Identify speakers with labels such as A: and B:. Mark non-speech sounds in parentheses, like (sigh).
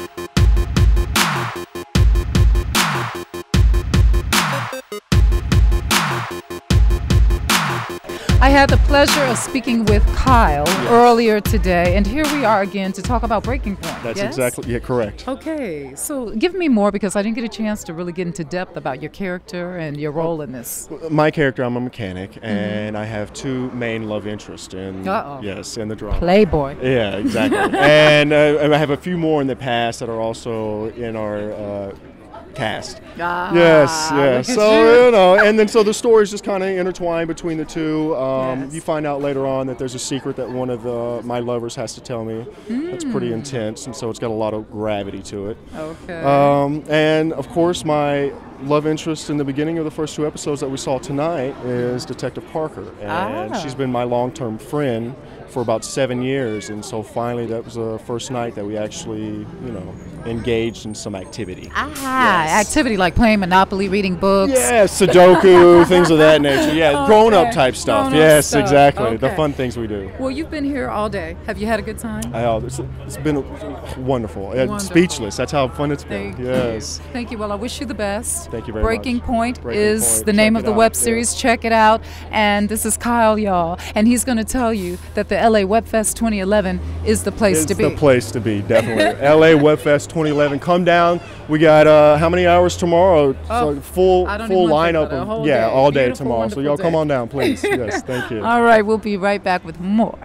A: Thank you. I had the pleasure of speaking with Kyle earlier today, and here we are again to talk about Breaking Point.
B: That's
A: yes?
B: exactly yeah, correct.
A: Okay, so give me more because I didn't get a chance to really get into depth about your character and your role in this.
B: My character, I'm a mechanic, and I have two main love interests in yes, in the drama.
A: Playboy.
B: Yeah, exactly. (laughs) and, uh, I have a few more in the past that are also in our uh, cast.
A: Ah,
B: yes, yes. So
A: you.
B: know, and then so the stories just kind of intertwine between the two. Um,
A: Yes.
B: You find out later on that there's a secret that one of the, my lovers has to tell me. That's
A: Hmm.
B: pretty intense, and so it's got a lot of gravity to it.
A: Okay.
B: Um, and of course, my love interest in the beginning of the first two episodes that we saw tonight is Detective Parker, and
A: Ah.
B: she's been my long-term friend for about seven years. And so finally, that was the first night that we actually, you know, engaged in some activity.
A: ah,
B: yes.
A: activity like playing Monopoly, reading books.
B: Yeah, Sudoku, (laughs) things of that nature. Yeah, grown-up type stuff.
A: Grown-up
B: yes,
A: stuff.
B: exactly. The fun things we do.
A: Well, you've been here all day. Have you had a good time?
B: I, uh, it's, it's been wonderful.
A: Wonderful.
B: Speechless. That's how fun it's been.
A: Thank
B: yes.
A: you. Thank you. Well, I wish you the best.
B: Thank you very
A: Breaking
B: much.
A: Point
B: Breaking
A: is
B: Point.
A: the name of the web
B: out, yeah.
A: series. Check it out. And this is Kyle, y'all. And he's going to tell you that the LA Web Fest 2011 is the place
B: It's
A: to be.
B: the place to be, definitely. (laughs) LA Webfest 2011. Come down. We got uh, how many hours tomorrow?
A: Oh,
B: so full full lineup
A: about it. A
B: of yeah,
A: day.
B: all day
A: Beautiful,
B: tomorrow. So y'all come on down, please. yes, thank (laughs) you.
A: All right, we'll be right back with more.